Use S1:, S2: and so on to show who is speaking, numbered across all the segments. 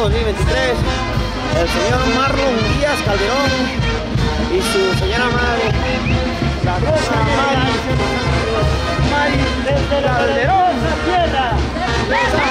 S1: 2023, el señor Marlon Díaz Calderón
S2: y
S1: su señora madre,
S2: la rosa Mari, Mari desde la tierra.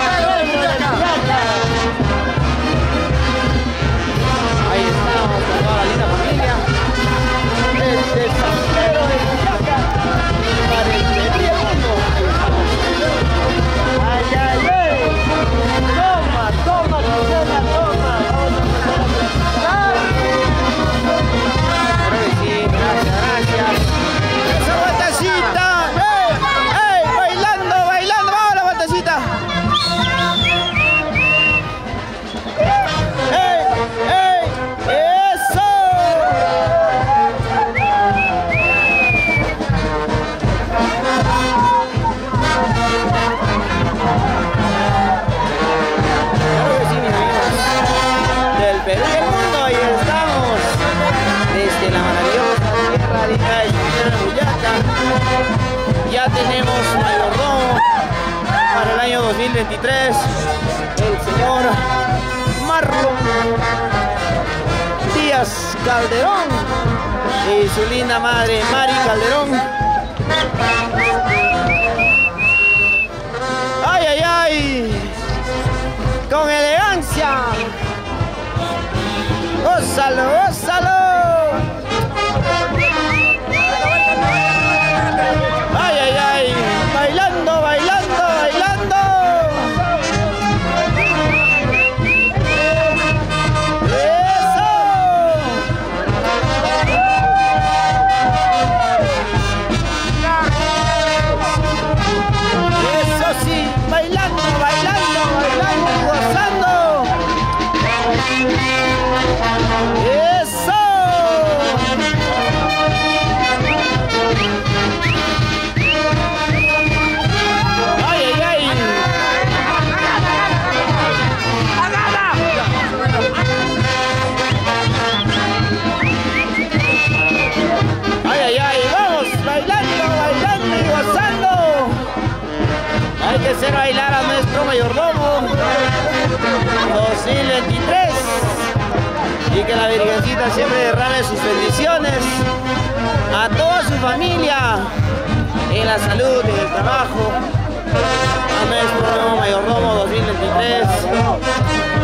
S1: Calderón y su linda madre Mari Calderón. ¡Ay, ay, ay! ¡Con elegancia! ¡Gózalo, que la Virgencita siempre derrame sus bendiciones a toda su familia en la salud, en el trabajo. A nuestro nuevo Mayordomo 2023.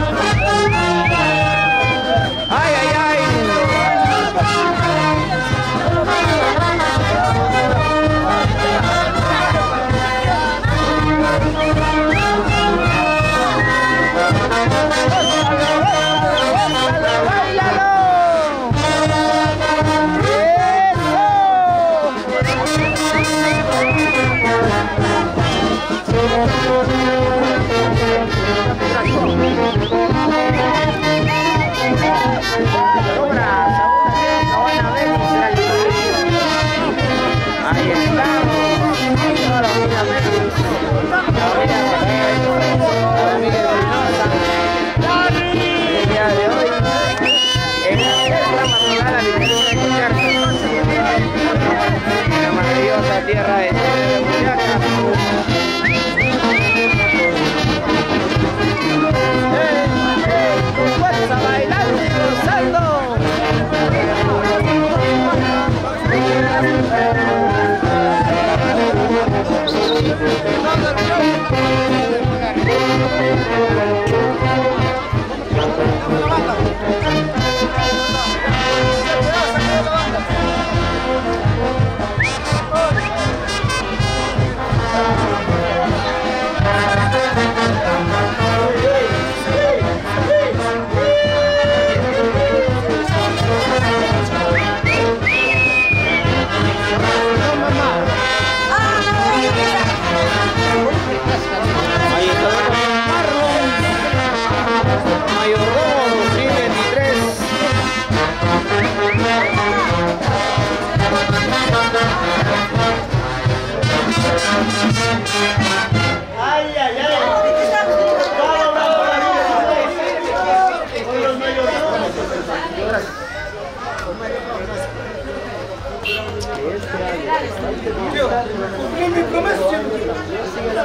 S2: Todo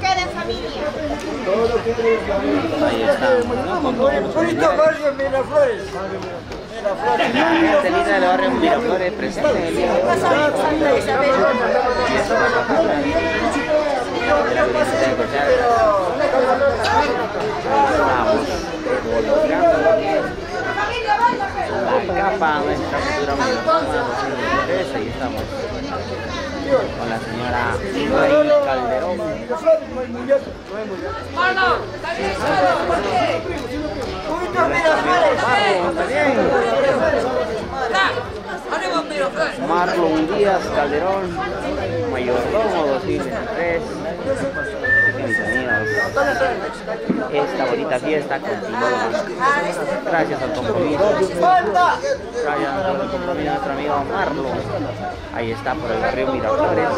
S3: queda en familia.
S1: Ahí estamos, ¿no? Con todo el
S2: Bonito barrio Miraflores.
S1: Del barrio Miraflores presente en el día de hoy. Vamos, involucrando la capa nuestra cultura mexicana 2023. Ahí estamos con la señora Calderón.
S2: Bonito Miraflores.
S1: Marlon Díaz Calderón, mayordomo 2023. Bienvenidos. Esta bonita fiesta continúa. Gracias al compromiso. Gracias al compromiso de nuestro amigo Marlon. Ahí está por el barrio Miraflores.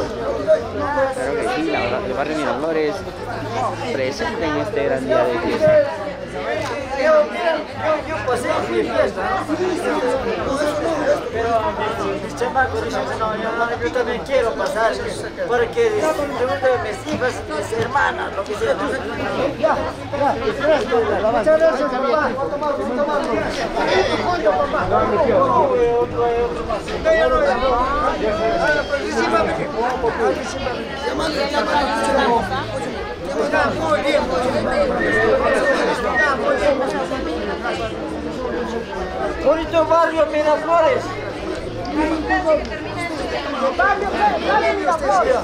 S1: Claro que sí, la el barrio Miraflores presente en este gran día de fiesta.
S2: Yo, pasé mi fiesta, pero mis yo, también quiero pasar, porque pregunto de mis hijas, mis hermanas, lo que sea. Ya, ya, muchas gracias, Bonito barrio Miraflores. Barrio, barrio Miraflores.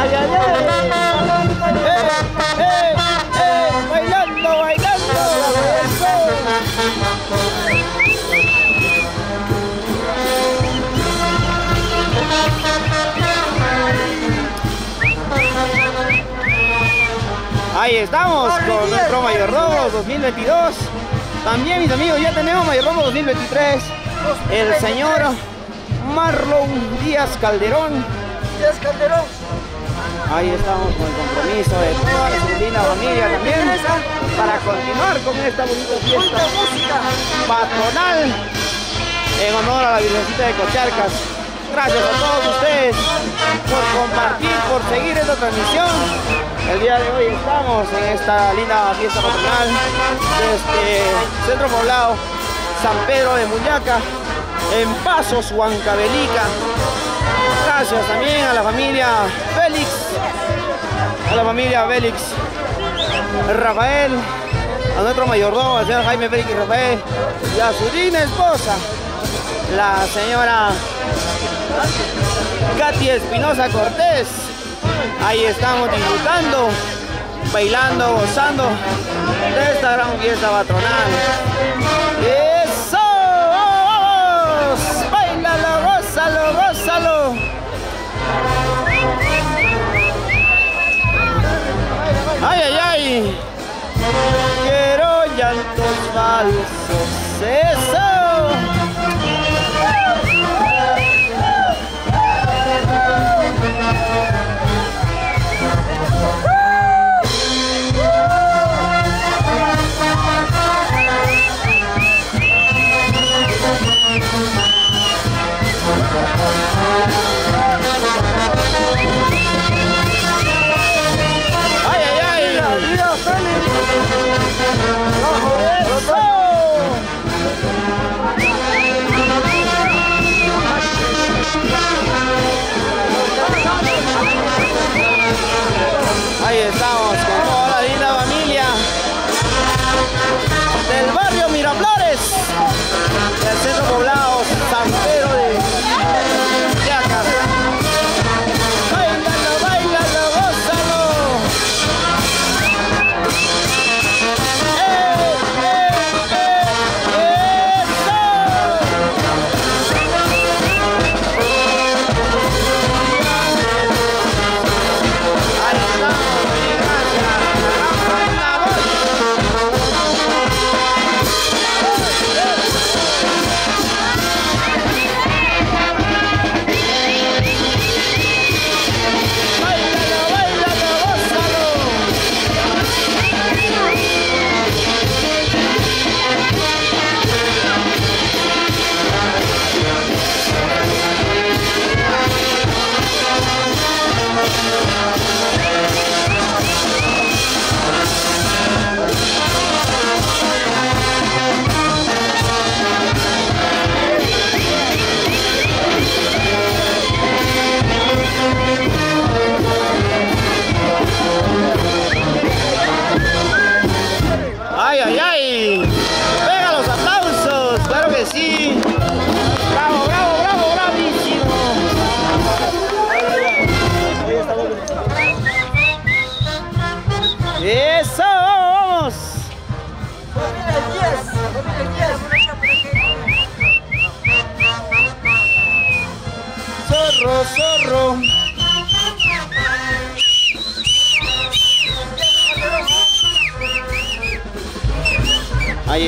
S2: Ay, ay, ay.
S1: Estamos con nuestro mayordomo 2022. También, mis amigos, ya tenemos mayordomo 2023. El señor Marlon Díaz Calderón.
S2: Díaz Calderón.
S1: Ahí estamos con el compromiso de toda la linda familia también para continuar con esta bonita fiesta patronal en honor a la Virgencita de Cocharcas. Gracias a todos ustedes por compartir, por seguir esta transmisión. El día de hoy estamos en esta linda fiesta patronal desde Centro Poblado, San Pedro de Muyaca, en Pasos, Huancavelica. Gracias también a la familia Félix, a la familia Félix Rafael, a nuestro mayordomo, al señor Jaime Félix Rafael, y a su linda esposa, la señora Katy Espinosa Cortés. Ahí estamos disfrutando bailando, gozando de esta gran fiesta patronal. ¡Eso! ¡Vamos! ¡Bailalo, gózalo, gózalo! ¡Ay, ay, ay! Quiero llantos falsos, eso.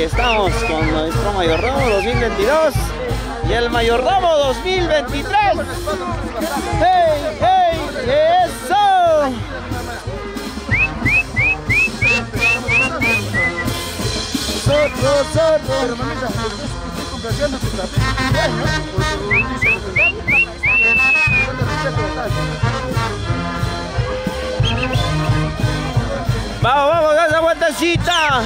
S1: Estamos con nuestro mayordomo 2022 y el mayordomo 2023. ¡Hey, hey! ¡Eso! ¡Zorro, zorro! ¡Vamos, vamos! ¡Da esa vueltecita!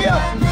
S1: Yeah.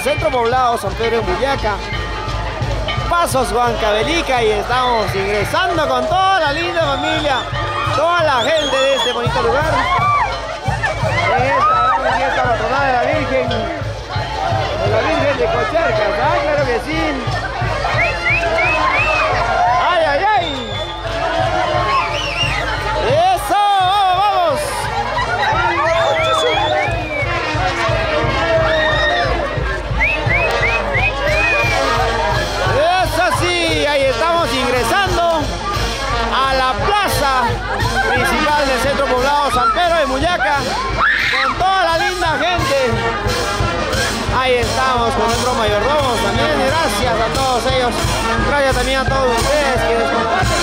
S1: Centro poblado San Pedro en Buyaca. Pasos Huancavelica y estamos ingresando con toda la linda familia, toda la gente de este bonito lugar. Esta gran fiesta de la Virgen, de la Virgen de Cocharcas, ¿ah? Claro que sí. Ahí estamos con nuestros mayordomos también. Gracias a todos ellos. Gracias también a todos ustedes quienes comparten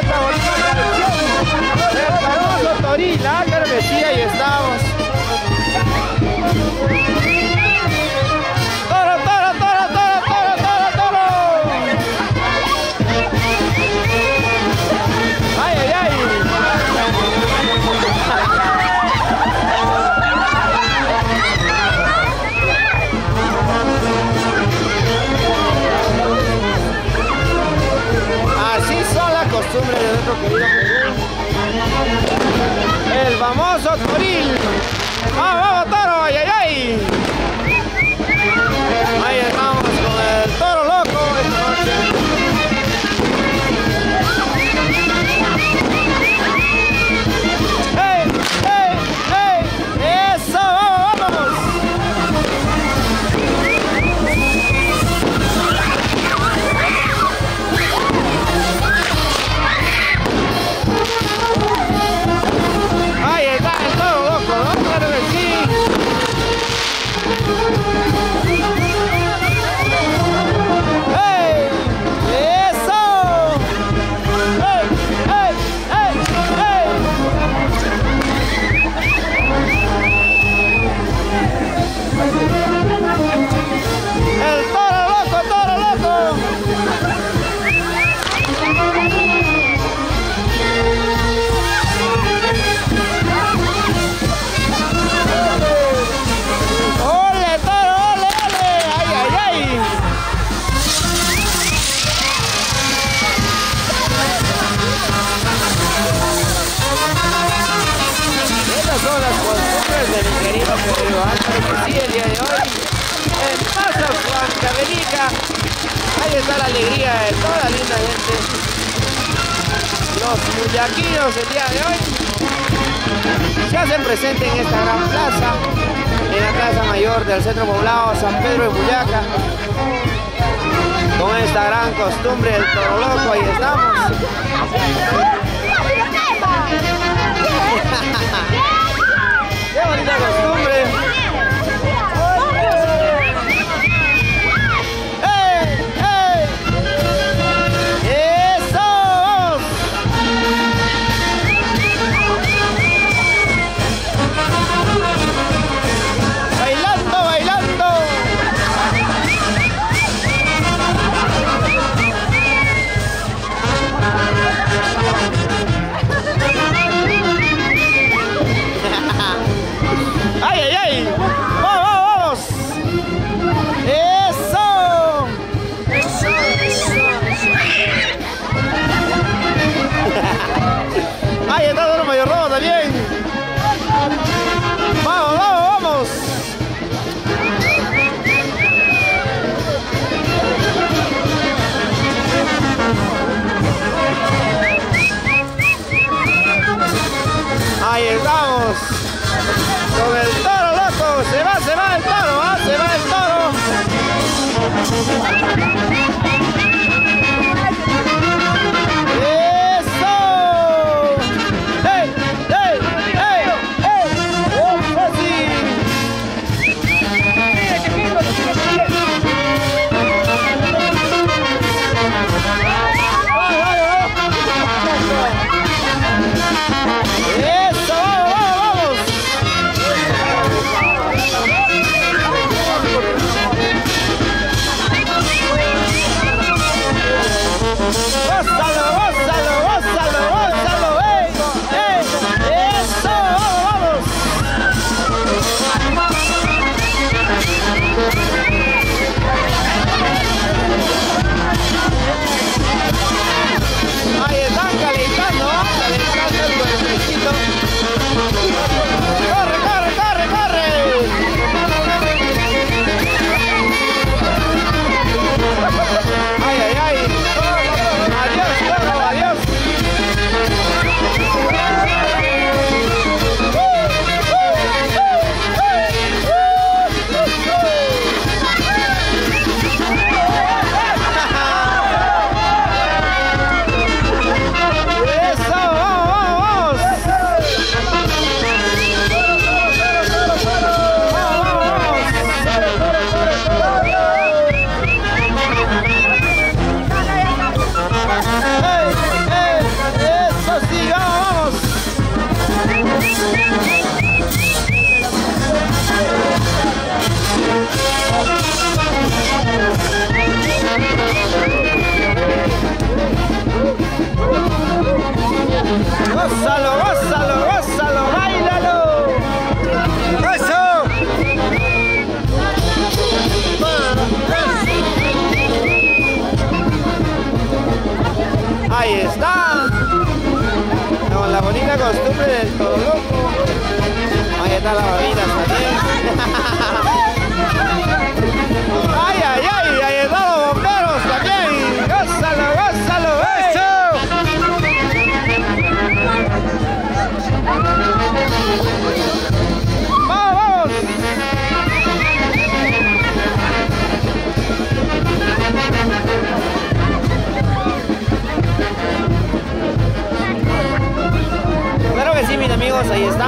S1: esta bonita Toril. Ah, estamos. Toda linda gente. Los muyaquinos el día de hoy se hacen presente en esta gran plaza, en la plaza mayor del centro poblado San Pedro de Buyaca. Con esta gran costumbre del toro loco, ahí estamos.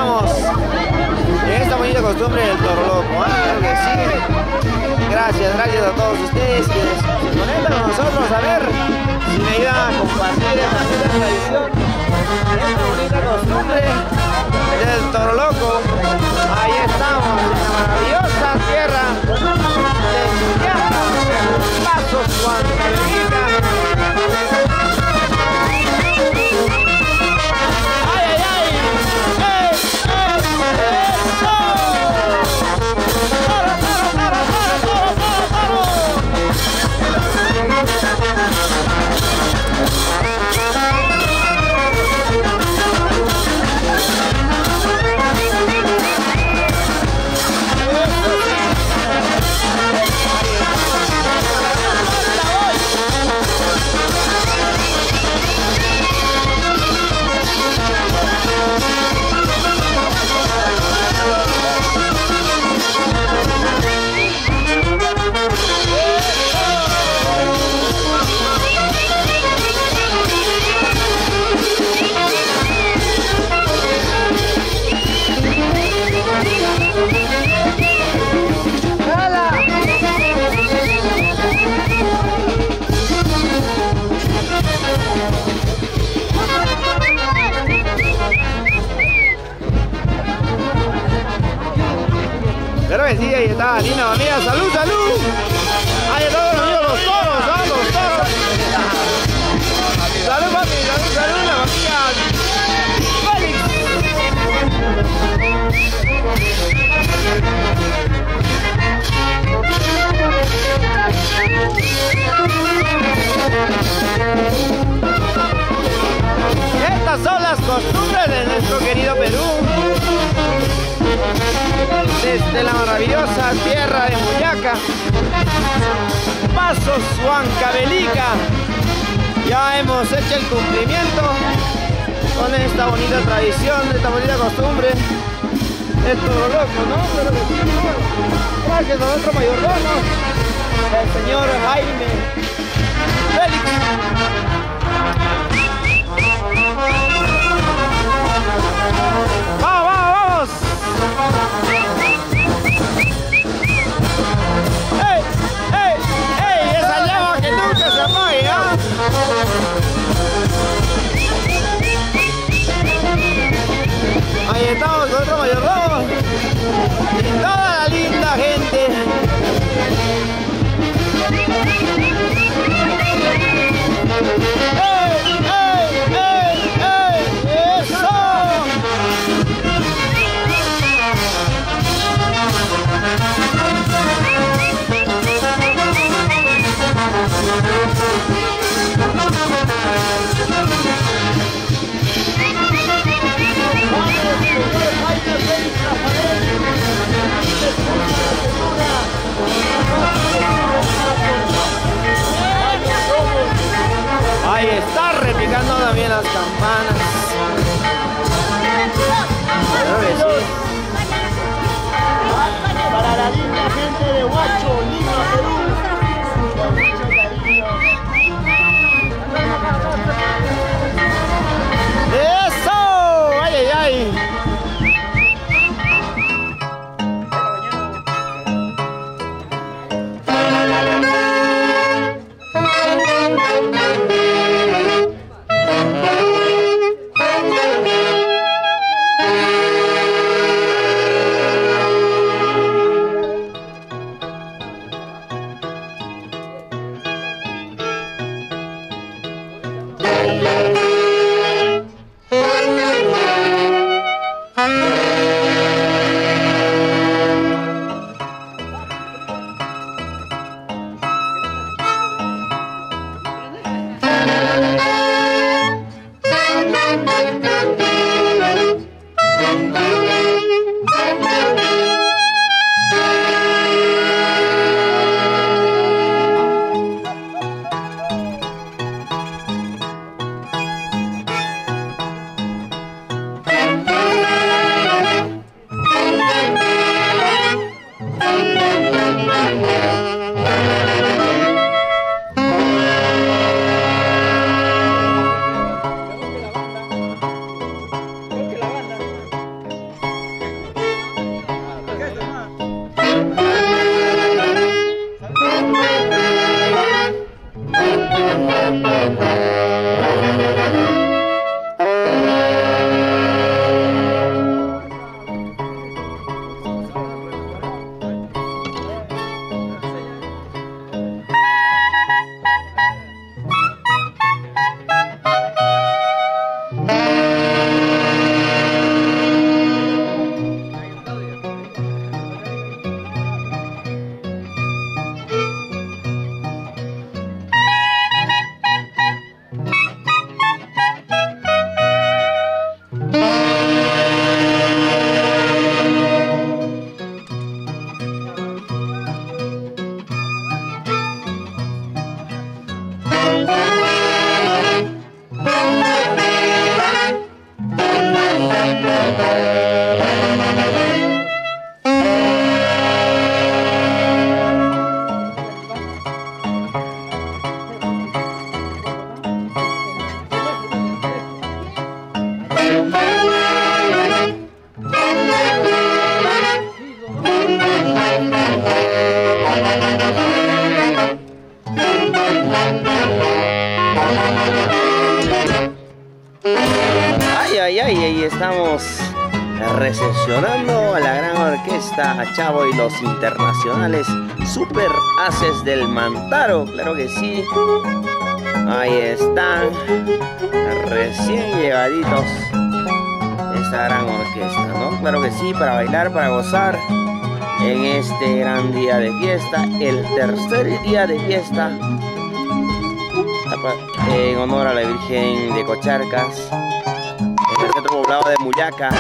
S1: En esta bonita costumbre del toro loco. ¿eh? Gracias, gracias a todos ustedes que se conectan con nosotros. A ver si me ayudan a compartir esta tradición, esta bonita costumbre del toro loco. Ahí estamos, en la maravillosa tierra de Suyaca, Pasos Juan Sí, ahí está, linda familia. ¡Salud, salud! Ahí están los amigos, los toros, ¿ah? Los toros. Salud, papi, salud, salud, la familia. Estas son las costumbres de nuestro querido Perú desde la maravillosa tierra de Boyaca, Pasos Huancabelica. Ya hemos hecho el cumplimiento con esta bonita tradición, esta bonita costumbre. Es todo loco, ¿no? Pero gracias a nuestro mayordomo, el señor Jaime Félix. sí,
S2: para
S1: bailar, para gozar en este gran día de fiesta, el tercer día de fiesta en honor a la Virgen de Cocharcas, en el centro poblado de Muyaca.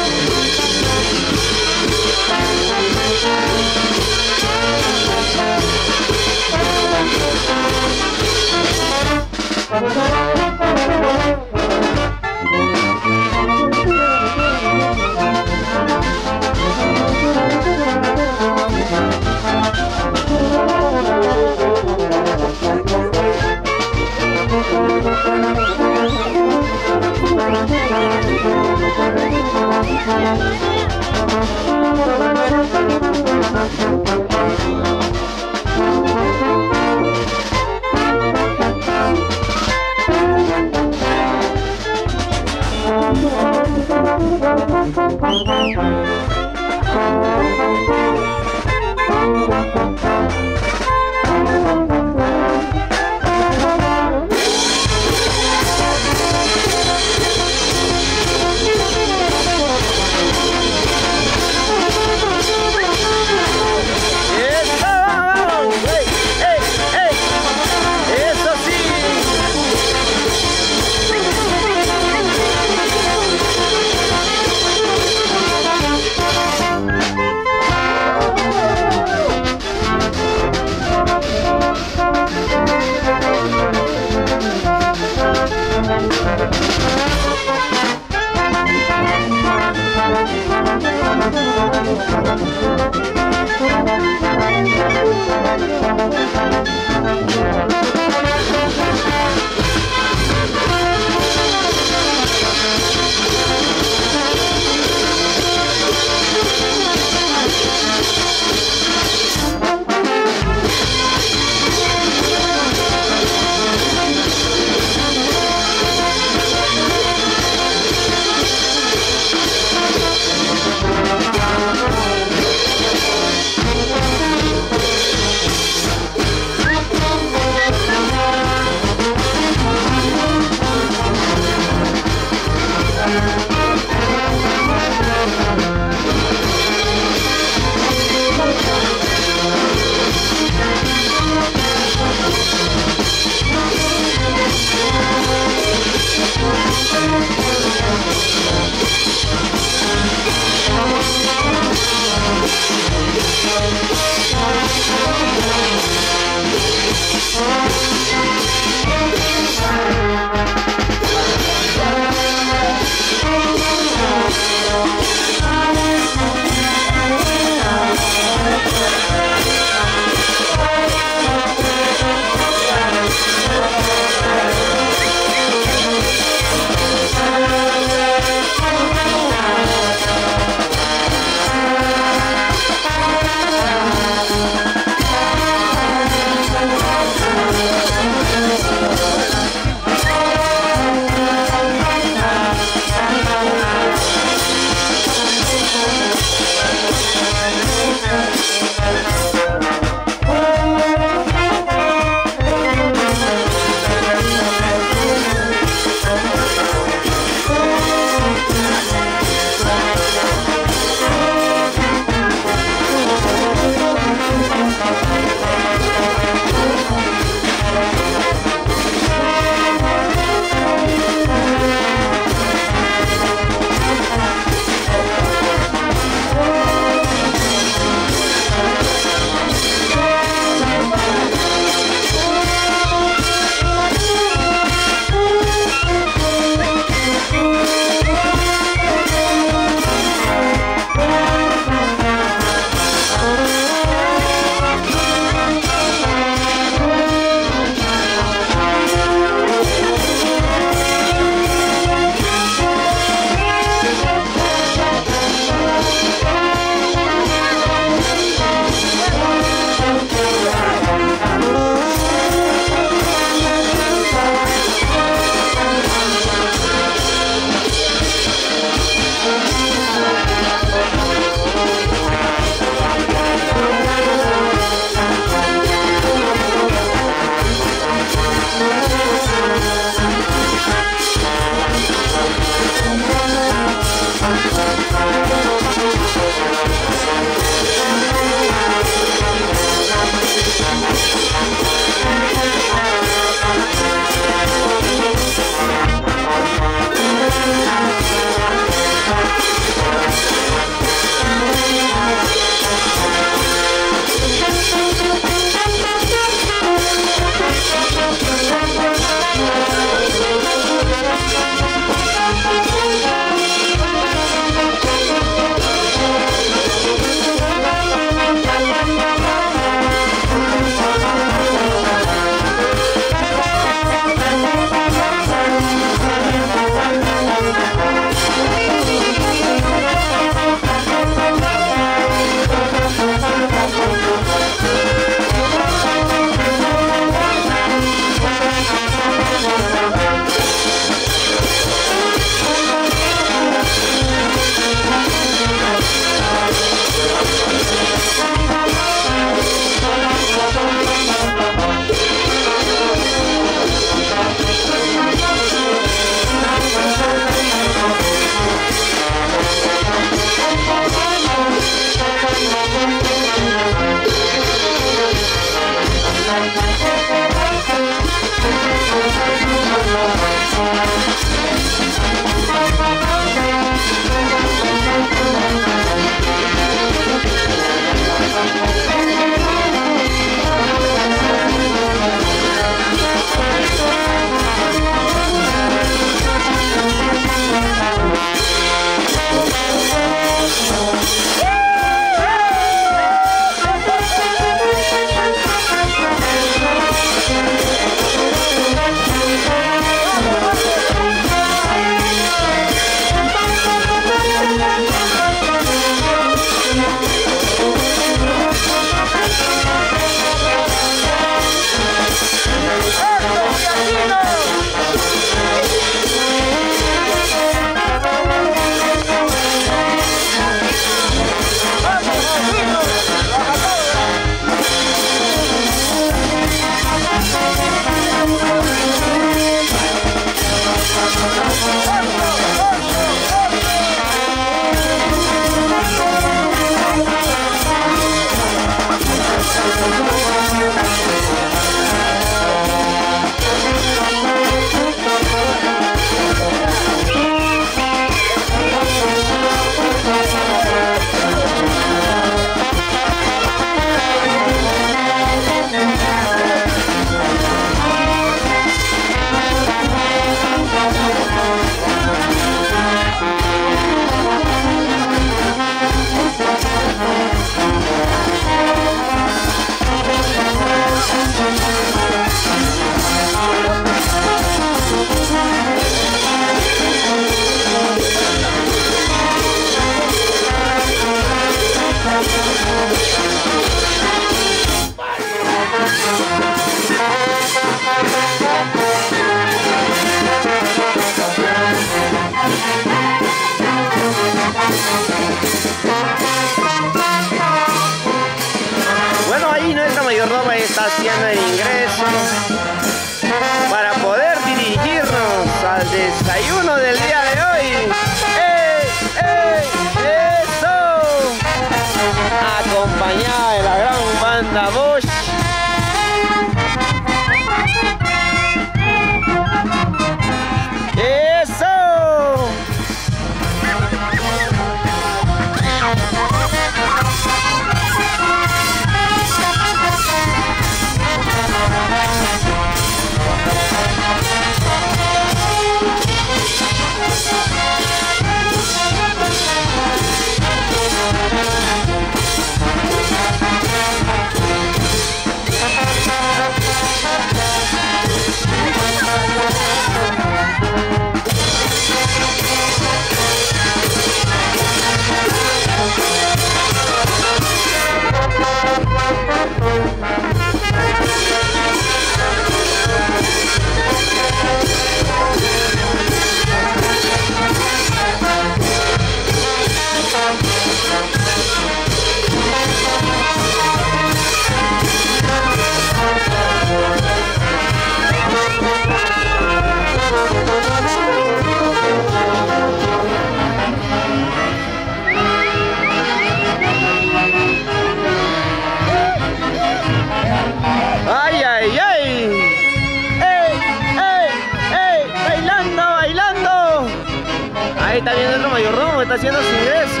S1: está viendo otro mayordomo, está haciendo su ingreso.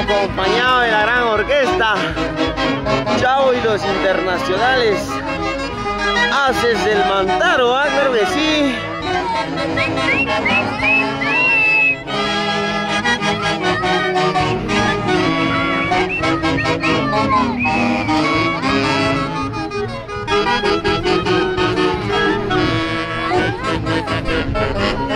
S1: Acompañado de la gran orquesta. Chavo y los internacionales. Haces del Mantaro, ¿ah? claro que sí.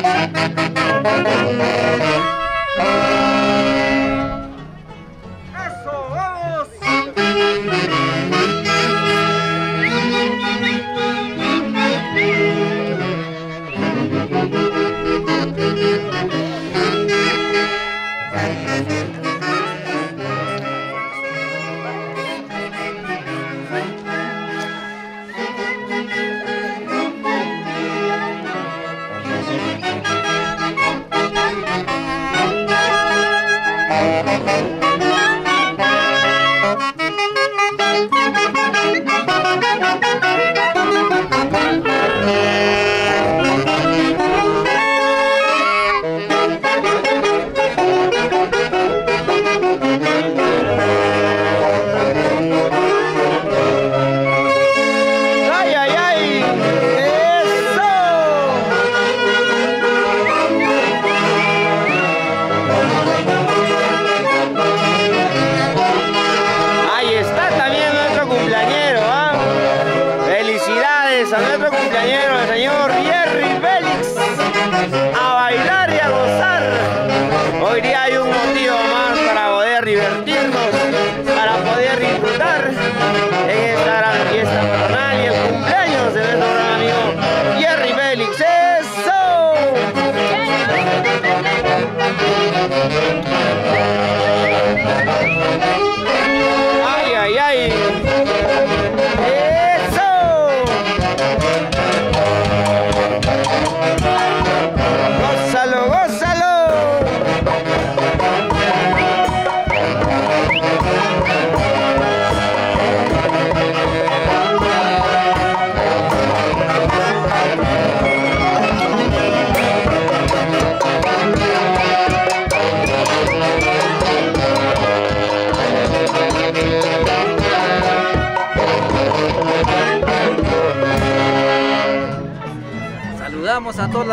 S4: Thank you.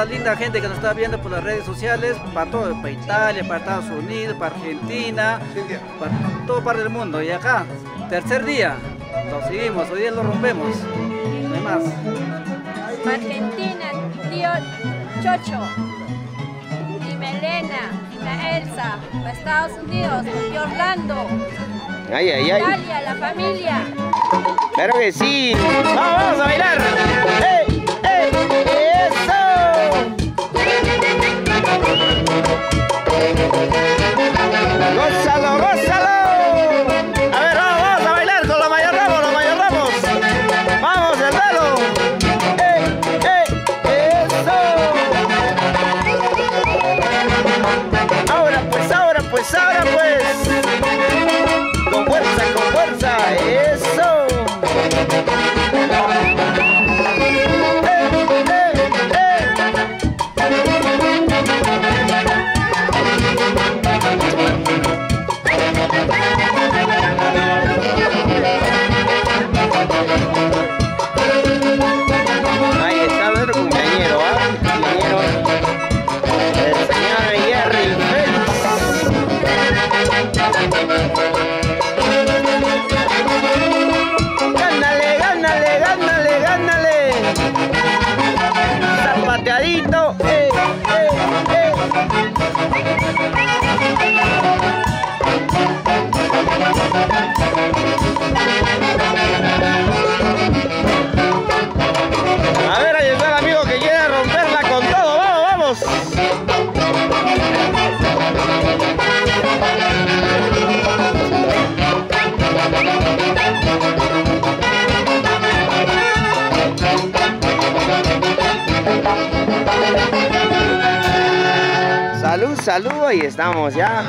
S4: La linda gente que nos está viendo por las redes sociales, para todo, para Italia, para Estados Unidos, para Argentina, para todo parte del mundo. Y acá, tercer día, lo seguimos, hoy día lo rompemos. No hay más.
S3: Argentina, tío Chocho. Y Melena, y la Elsa. Para Estados Unidos, y Orlando.
S1: Ay, ay, ay.
S3: Italia, la familia.
S1: Claro que sí. Vamos, vamos a bailar. ¡Ey, ey! ¡Eso! ¡Gózalo, gózalo! Salud, salud, ahí estamos ya.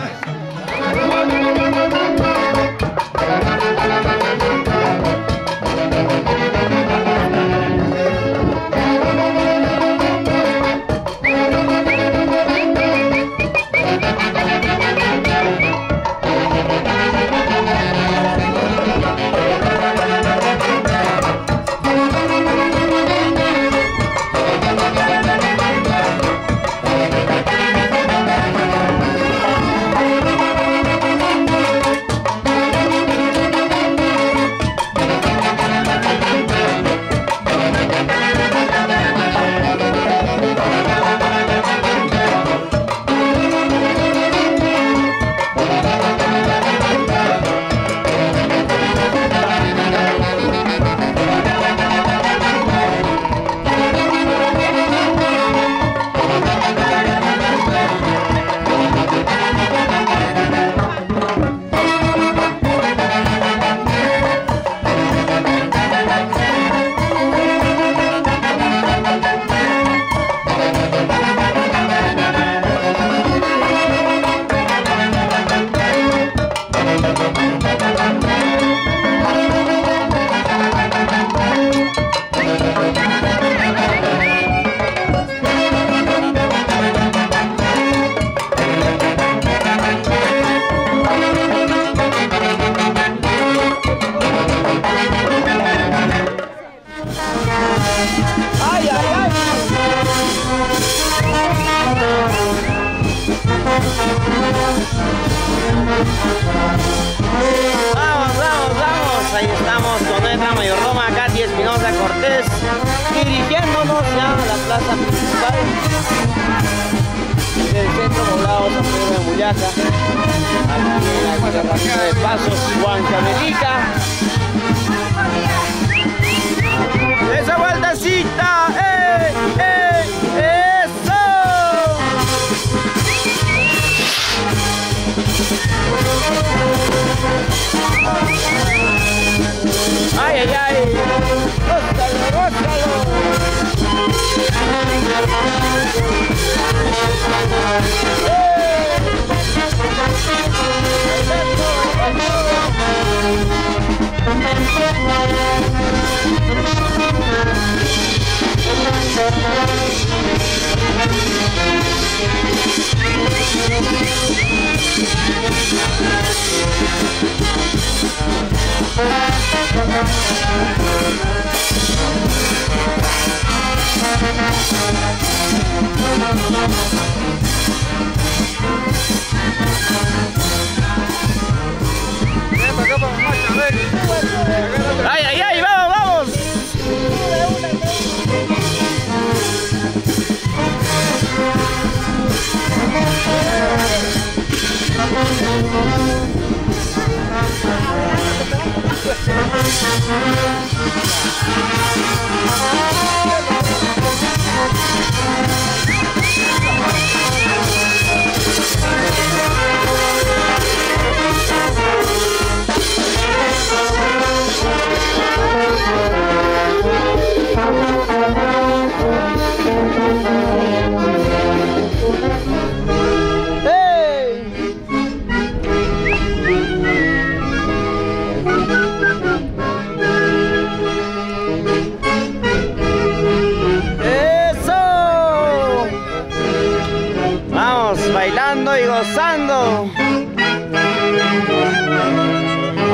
S1: Bailando y gozando.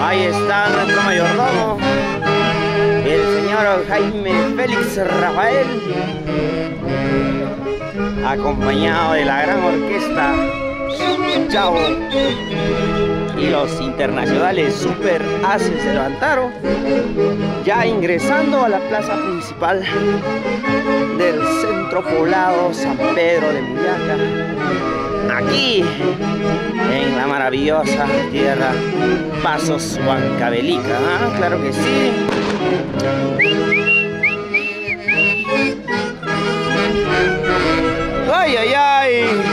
S1: Ahí está nuestro mayordomo, el señor Jaime Félix Rafael, acompañado de la gran orquesta Chao y los internacionales Super Ases se levantaron, ya ingresando a la plaza principal del centro poblado San Pedro de Muyaca, aquí en la maravillosa tierra Pasos Huancavelica, ¿ah? claro que sí. ¡Ay, ay, ay!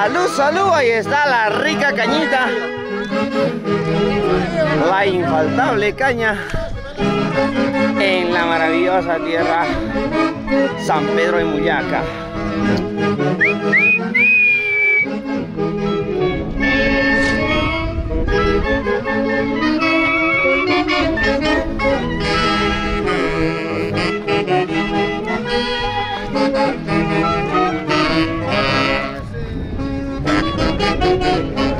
S1: ¡Salud, salud! Ahí está la rica cañita la infaltable caña en la maravillosa tierra San Pedro de Muyaca. ¡Ay,